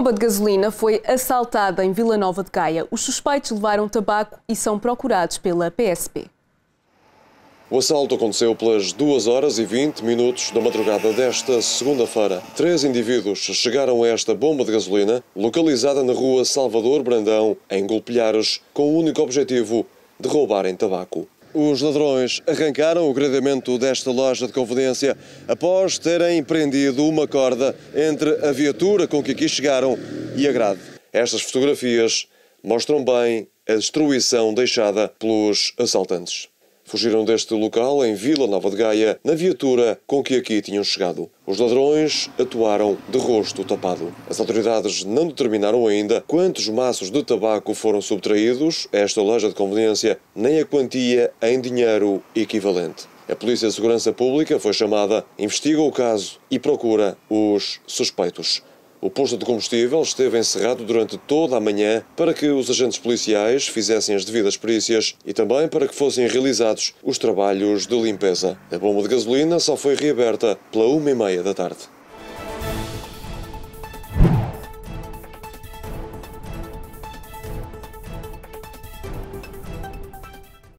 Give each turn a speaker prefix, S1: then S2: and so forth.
S1: bomba de gasolina foi assaltada em Vila Nova de Gaia. Os suspeitos levaram tabaco e são procurados pela PSP.
S2: O assalto aconteceu pelas 2 horas e 20 minutos da madrugada desta segunda-feira. Três indivíduos chegaram a esta bomba de gasolina, localizada na rua Salvador Brandão, em Golpilhares, com o único objetivo de roubarem tabaco. Os ladrões arrancaram o gradamento desta loja de conveniência após terem prendido uma corda entre a viatura com que aqui chegaram e a grade. Estas fotografias mostram bem a destruição deixada pelos assaltantes. Fugiram deste local em Vila Nova de Gaia na viatura com que aqui tinham chegado. Os ladrões atuaram de rosto tapado. As autoridades não determinaram ainda quantos maços de tabaco foram subtraídos a esta loja de conveniência, nem a quantia em dinheiro equivalente. A Polícia de Segurança Pública foi chamada, investiga o caso e procura os suspeitos. O posto de combustível esteve encerrado durante toda a manhã para que os agentes policiais fizessem as devidas perícias e também para que fossem realizados os trabalhos de limpeza. A bomba de gasolina só foi reaberta pela uma e meia da tarde.